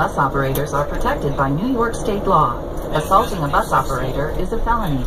bus operators are protected by New York state law. Assaulting a bus operator is a felony.